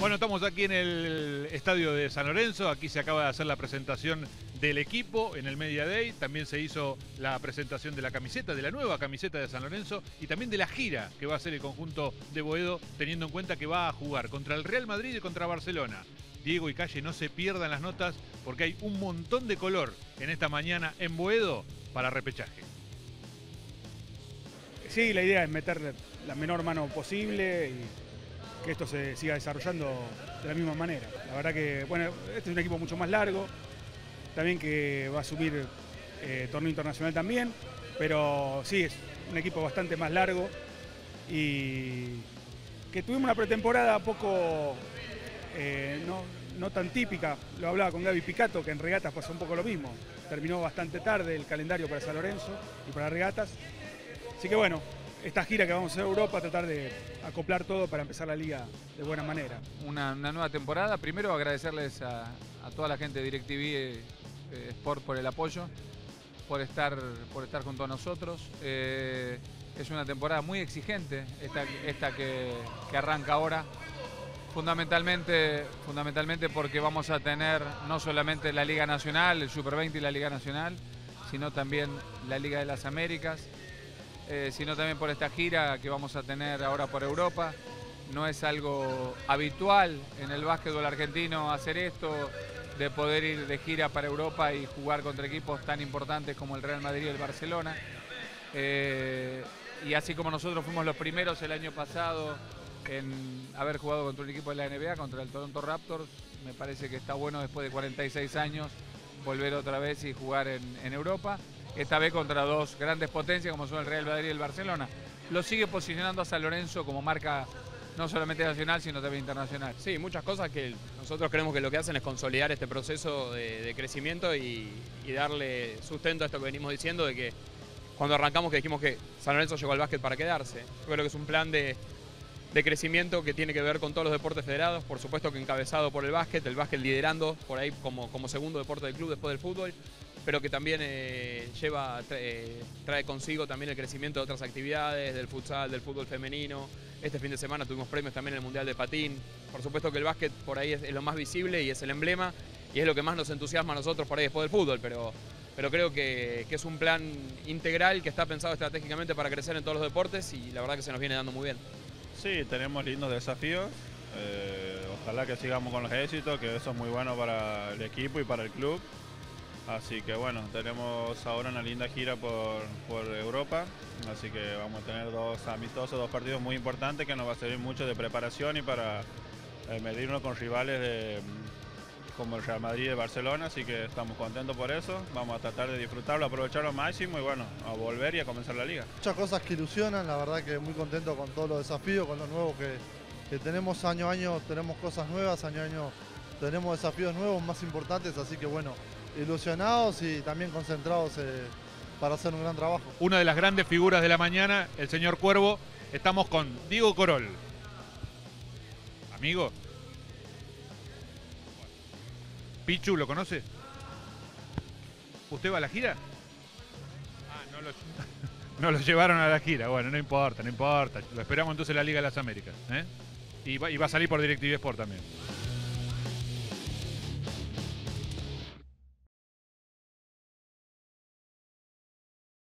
Bueno, estamos aquí en el estadio de San Lorenzo. Aquí se acaba de hacer la presentación del equipo en el Media Day. También se hizo la presentación de la camiseta, de la nueva camiseta de San Lorenzo y también de la gira que va a hacer el conjunto de Boedo, teniendo en cuenta que va a jugar contra el Real Madrid y contra Barcelona. Diego y Calle, no se pierdan las notas porque hay un montón de color en esta mañana en Boedo para repechaje. Sí, la idea es meter la menor mano posible y que esto se siga desarrollando de la misma manera. La verdad que, bueno, este es un equipo mucho más largo, también que va a asumir eh, torneo internacional también, pero sí, es un equipo bastante más largo y que tuvimos una pretemporada poco, eh, no, no tan típica, lo hablaba con Gaby Picato, que en regatas pasó un poco lo mismo, terminó bastante tarde el calendario para San Lorenzo y para regatas, así que bueno, esta gira que vamos a hacer Europa, tratar de acoplar todo para empezar la liga de buena manera. Una, nueva temporada. Primero agradecerles a, toda la gente de DirecTV eh, Sport por el apoyo, por estar, por estar junto a nosotros. Eh, es una temporada muy exigente esta, esta que, arranca ahora. Fundamentalmente, fundamentalmente porque vamos a tener no solamente la Liga Nacional, el Super 20 y la Liga Nacional, sino también la Liga de las Américas eh, sino también por esta gira que vamos a tener ahora por Europa. No es algo habitual en el básquetbol argentino hacer esto, de poder ir de gira para Europa y jugar contra equipos tan importantes como el Real Madrid y el Barcelona. Eh, y así como nosotros fuimos los primeros el año pasado en haber jugado contra un equipo de la NBA, contra el Toronto Raptors, me parece que está bueno después de 46 años volver otra vez y jugar en Europa esta vez contra dos grandes potencias como son el Real Madrid y el Barcelona. Lo sigue posicionando a San Lorenzo como marca no solamente nacional, sino también internacional. Sí, muchas cosas que nosotros creemos que lo que hacen es consolidar este proceso de, crecimiento y, darle sustento a esto que venimos diciendo de que cuando arrancamos que dijimos que San Lorenzo llegó al básquet para quedarse. Yo creo que es un plan de, crecimiento que tiene que ver con todos los deportes federados, por supuesto que encabezado por el básquet, el básquet liderando por ahí como, como segundo deporte del club después del fútbol, pero que también eh, lleva, eh, trae consigo también el crecimiento de otras actividades, del futsal, del fútbol femenino. Este fin de semana tuvimos premios también en el Mundial de Patín. Por supuesto que el básquet por ahí es, lo más visible y es el emblema y es lo que más nos entusiasma a nosotros por ahí después del fútbol, pero, pero creo que, es un plan integral que está pensado estratégicamente para crecer en todos los deportes y la verdad que se nos viene dando muy bien. Sí, tenemos lindos desafíos. Eh, ojalá que sigamos con los éxitos, que eso es muy bueno para el equipo y para el club. Así que bueno, tenemos ahora una linda gira por, Europa, así que vamos a tener dos amistosos, dos partidos muy importantes que nos va a servir mucho de preparación y para eh, medirnos con rivales de, como el Real Madrid y Barcelona, así que estamos contentos por eso, vamos a tratar de disfrutarlo, aprovecharlo al máximo y bueno, a volver y a comenzar la liga. Muchas cosas que ilusionan, la verdad que muy contento con todos los desafíos, con lo nuevo que, que tenemos. Año a año, tenemos cosas nuevas, año a año tenemos desafíos nuevos más importantes, así que bueno, ilusionados y también concentrados eh, para hacer un gran trabajo. Una de las grandes figuras de la mañana, el señor Cuervo. Estamos con Diego Corol. Amigo. Pichu, ¿lo conoce? ¿Usted va a la gira? Ah, no lo, no lo llevaron a la gira. Bueno, no importa, no importa. Lo esperamos entonces en la Liga de las Américas. ¿eh? Y, va, y va a salir por DirecTV Sport también.